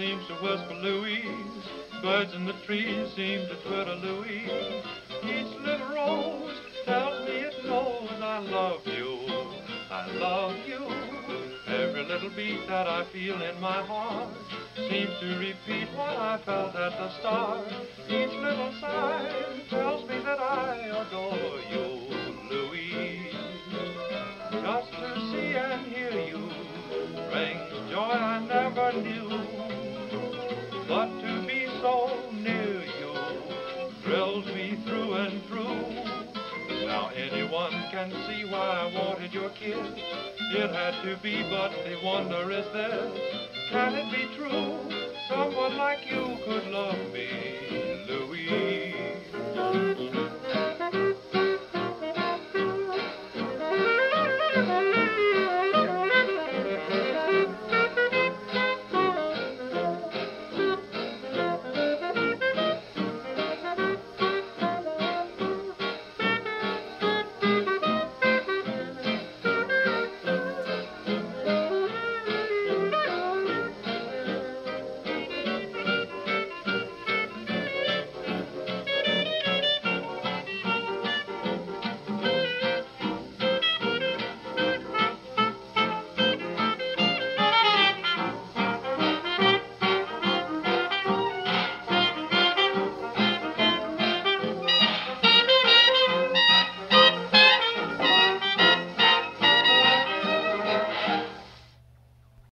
seems to whisper Louise. Birds in the trees seem to twitter Louise. Each little rose tells me it knows I love you. I love you. Every little beat that I feel in my heart seems to repeat what I felt at the start. Each little sign tells me that I so near you thrills me through and through. Now anyone can see why I wanted your kiss. It had to be, but the wonder is this. Can it be true? Someone like you could love